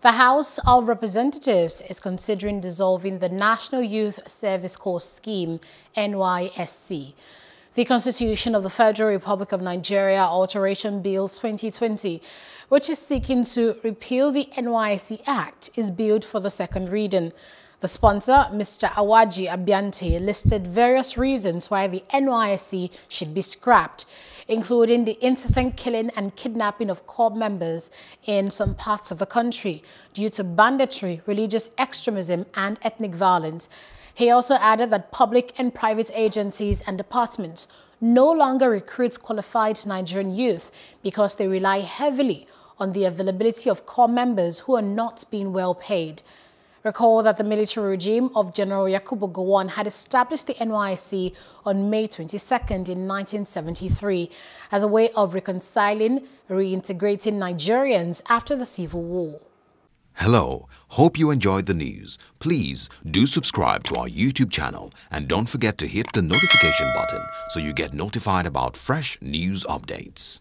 The House of Representatives is considering dissolving the National Youth Service Corps Scheme, NYSC. The Constitution of the Federal Republic of Nigeria Alteration Bill 2020, which is seeking to repeal the NYSC Act, is billed for the second reading. The sponsor, Mr. Awaji Abiante, listed various reasons why the NYSC should be scrapped, including the incessant killing and kidnapping of corps members in some parts of the country due to banditry, religious extremism, and ethnic violence. He also added that public and private agencies and departments no longer recruit qualified Nigerian youth because they rely heavily on the availability of corps members who are not being well paid. Recall that the military regime of General Yakubu Gowon had established the NYC on May 22 in 1973 as a way of reconciling, reintegrating Nigerians after the Civil War. Hello, hope you enjoyed the news. Please do subscribe to our YouTube channel and don't forget to hit the notification button so you get notified about fresh news updates.